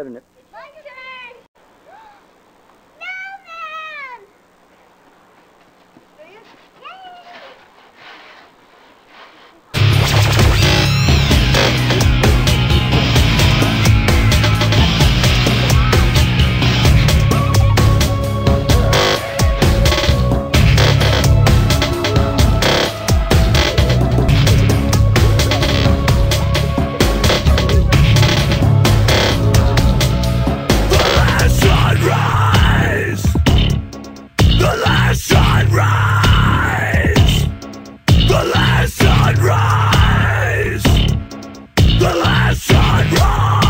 Sevinip. sunrise